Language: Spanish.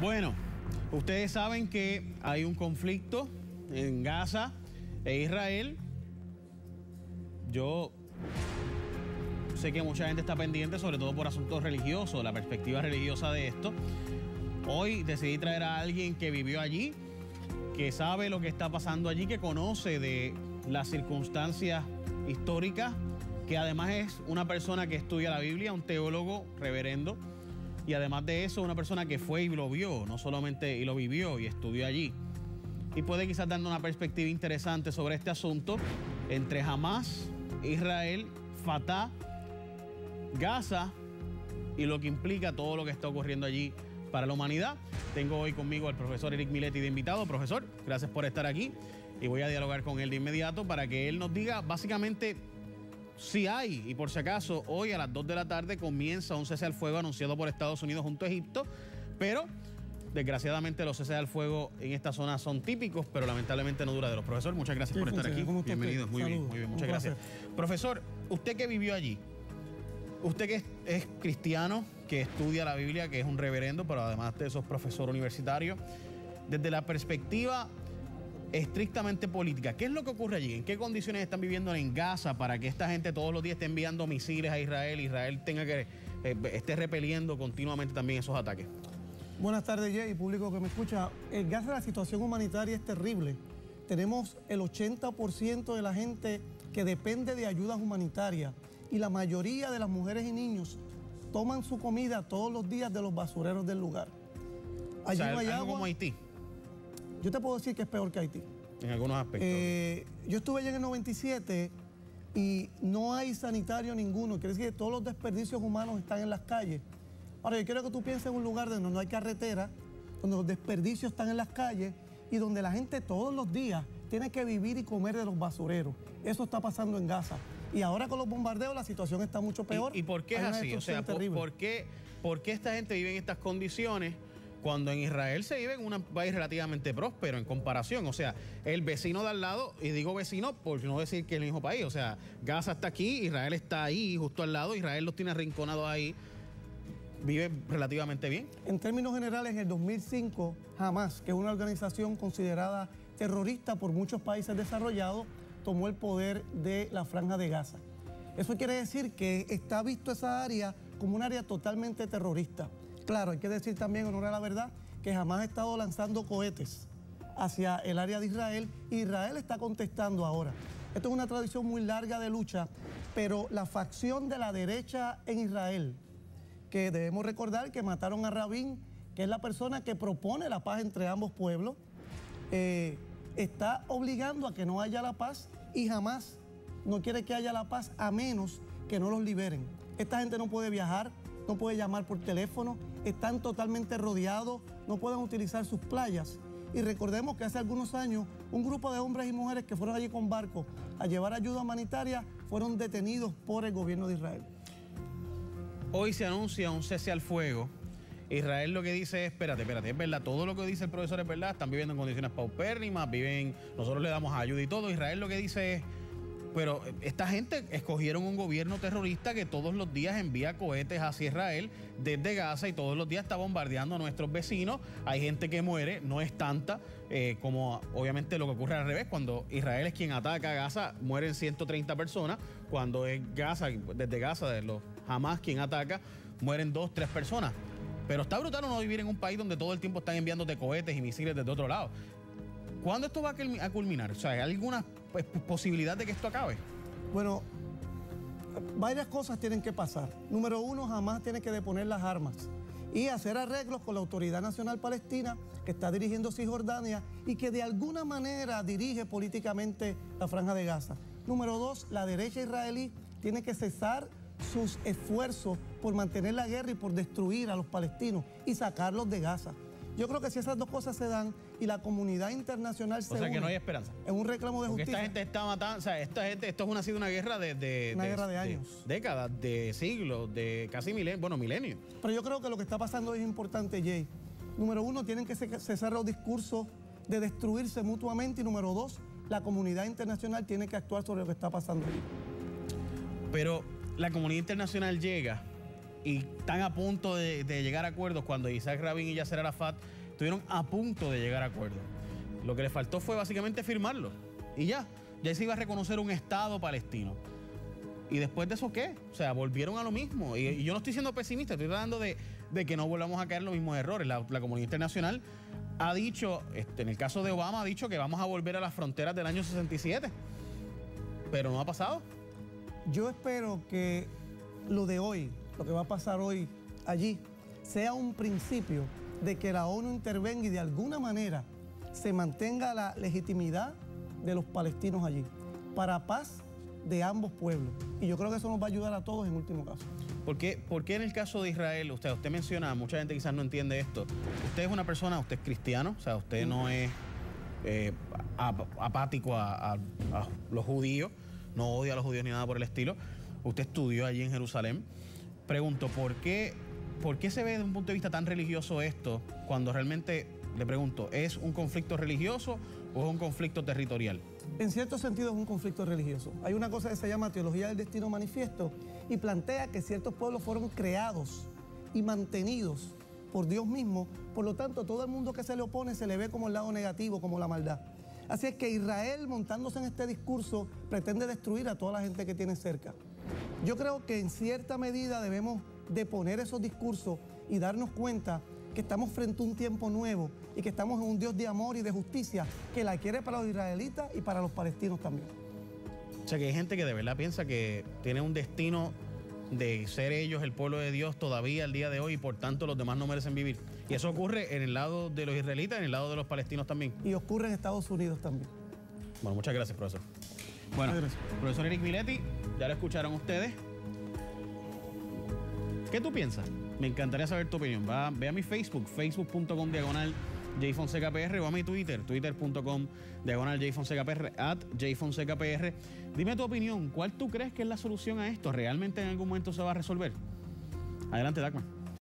Bueno, ustedes saben que hay un conflicto en Gaza e Israel. Yo sé que mucha gente está pendiente, sobre todo por asuntos religiosos, la perspectiva religiosa de esto. Hoy decidí traer a alguien que vivió allí, que sabe lo que está pasando allí, que conoce de las circunstancias históricas, que además es una persona que estudia la Biblia, un teólogo reverendo, y además de eso, una persona que fue y lo vio, no solamente y lo vivió y estudió allí. Y puede quizás dando una perspectiva interesante sobre este asunto entre Hamas, Israel, Fatah, Gaza y lo que implica todo lo que está ocurriendo allí para la humanidad. Tengo hoy conmigo al profesor Eric Miletti de invitado. Profesor, gracias por estar aquí y voy a dialogar con él de inmediato para que él nos diga básicamente si hay, y por si acaso, hoy a las 2 de la tarde comienza un cese al fuego anunciado por Estados Unidos junto a Egipto, pero desgraciadamente los ceses al fuego en esta zona son típicos, pero lamentablemente no dura de los. Profesor, muchas gracias por estar aquí. Bienvenidos, muy bien, muy bien, muchas gracias. Profesor, usted que vivió allí, usted que es, cristiano, que estudia la Biblia, que es un reverendo, pero además de eso es profesor universitario, desde la perspectiva estrictamente política. ¿Qué es lo que ocurre allí? ¿En qué condiciones están viviendo en Gaza para que esta gente todos los días esté enviando misiles a Israel? Israel tenga que eh, esté repeliendo continuamente también esos ataques. Buenas tardes, Jay, público que me escucha. En Gaza la situación humanitaria es terrible. Tenemos el 80% de la gente que depende de ayudas humanitarias y la mayoría de las mujeres y niños toman su comida todos los días de los basureros del lugar. Allí no hay agua. como Haití. Yo te puedo decir que es peor que Haití. En algunos aspectos. Eh, yo estuve allá en el 97 y no hay sanitario ninguno. Quiere decir que todos los desperdicios humanos están en las calles. Ahora, yo quiero que tú pienses en un lugar donde no hay carretera, donde los desperdicios están en las calles y donde la gente todos los días tiene que vivir y comer de los basureros. Eso está pasando en Gaza. Y ahora con los bombardeos la situación está mucho peor. ¿Y, por qué es así? O sea, por, qué, ¿por qué esta gente vive en estas condiciones? Cuando en Israel se vive en un país relativamente próspero en comparación. O sea, el vecino de al lado, y digo vecino por no decir que es el mismo país, o sea, Gaza está aquí, Israel está ahí, justo al lado, Israel los tiene arrinconados ahí. Vive relativamente bien. En términos generales, en el 2005, Hamas, que es una organización considerada terrorista por muchos países desarrollados, tomó el poder de la franja de Gaza. Eso quiere decir que está visto esa área como un área totalmente terrorista. Claro, hay que decir también, honor a la verdad, que jamás ha estado lanzando cohetes hacia el área de Israel. Israel está contestando ahora. Esto es una tradición muy larga de lucha, pero la facción de la derecha en Israel, que debemos recordar que mataron a Rabín, que es la persona que propone la paz entre ambos pueblos, eh, está obligando a que no haya la paz y jamás no quiere que haya la paz a menos que no los liberen. Esta gente no puede viajar, no puede llamar por teléfono, están totalmente rodeados, no pueden utilizar sus playas. Y recordemos que hace algunos años un grupo de hombres y mujeres que fueron allí con barcos a llevar ayuda humanitaria fueron detenidos por el gobierno de Israel. Hoy se anuncia un cese al fuego. Israel lo que dice es, espérate, espérate, es verdad, todo lo que dice el profesor es verdad, están viviendo en condiciones paupérrimas, viven, nosotros le damos ayuda y todo. Israel lo que dice es, pero esta gente escogieron un gobierno terrorista que todos los días envía cohetes hacia Israel desde Gaza y todos los días está bombardeando a nuestros vecinos. Hay gente que muere, no es tanta eh, como obviamente lo que ocurre al revés. Cuando Israel es quien ataca a Gaza, mueren 130 personas. Cuando es Gaza, desde Gaza, de los Hamas quien ataca, mueren dos, tres personas. Pero está brutal no vivir en un país donde todo el tiempo están enviándote cohetes y misiles desde otro lado. ¿Cuándo esto va a culminar? O sea, ¿hay alguna pues, posibilidad de que esto acabe? Bueno, varias cosas tienen que pasar. Número uno, jamás tiene que deponer las armas y hacer arreglos con la Autoridad Nacional Palestina que está dirigiendo Cisjordania y que de alguna manera dirige políticamente la Franja de Gaza. Número dos, la derecha israelí tiene que cesar sus esfuerzos por mantener la guerra y por destruir a los palestinos y sacarlos de Gaza. Yo creo que si esas dos cosas se dan y la comunidad internacional se O sea que no hay esperanza. Es un reclamo de justicia. esta gente está matando, o sea, esta gente, esto es ha sido una guerra de... una guerra de años. décadas, de siglos, de casi milenios, bueno, milenios. Pero yo creo que lo que está pasando es importante, Jay. Número uno, tienen que cesar los discursos de destruirse mutuamente y número dos, la comunidad internacional tiene que actuar sobre lo que está pasando. Pero la comunidad internacional llega y están a punto de, llegar a acuerdos cuando Isaac Rabin y Yasser Arafat estuvieron a punto de llegar a acuerdos. Lo que le faltó fue básicamente firmarlo. Y ya, ya se iba a reconocer un Estado palestino. ¿Y después de eso qué? O sea, volvieron a lo mismo. Y, yo no estoy siendo pesimista, estoy tratando de, que no volvamos a caer en los mismos errores. La, comunidad internacional ha dicho, este, en el caso de Obama, ha dicho que vamos a volver a las fronteras del año 67. Pero no ha pasado. Yo espero que lo de hoy, lo que va a pasar hoy allí, sea un principio de que la ONU intervenga y de alguna manera se mantenga la legitimidad de los palestinos allí, para paz de ambos pueblos. Y yo creo que eso nos va a ayudar a todos en último caso. ¿Por qué, en el caso de Israel, usted, usted menciona, mucha gente quizás no entiende esto, usted es una persona, usted es cristiano, o sea, usted no es eh, apático a, los judíos, no odia a los judíos ni nada por el estilo, usted estudió allí en Jerusalén. Pregunto, ¿por qué, ¿por qué se ve desde un punto de vista tan religioso esto cuando realmente, le pregunto, ¿es un conflicto religioso o es un conflicto territorial? En cierto sentido es un conflicto religioso. Hay una cosa que se llama teología del destino manifiesto y plantea que ciertos pueblos fueron creados y mantenidos por Dios mismo, por lo tanto todo el mundo que se le opone se le ve como el lado negativo, como la maldad. Así es que Israel montándose en este discurso pretende destruir a toda la gente que tiene cerca. Yo creo que en cierta medida debemos de poner esos discursos y darnos cuenta que estamos frente a un tiempo nuevo y que estamos en un Dios de amor y de justicia que la quiere para los israelitas y para los palestinos también. O sea que hay gente que de verdad piensa que tiene un destino de ser ellos el pueblo de Dios todavía al día de hoy y por tanto los demás no merecen vivir. Y eso ocurre en el lado de los israelitas, en el lado de los palestinos también. Y ocurre en Estados Unidos también. Bueno, muchas gracias, profesor. Bueno, profesor Eric Miletti, ya lo escucharon ustedes. ¿Qué tú piensas? Me encantaría saber tu opinión. Va, ve a mi Facebook, facebook.com diagonal jfonsecapr o a mi Twitter, twitter.com diagonal jfonsecapr, at jfonsecapr. Dime tu opinión, ¿cuál tú crees que es la solución a esto? ¿Realmente en algún momento se va a resolver? Adelante, Dagmar.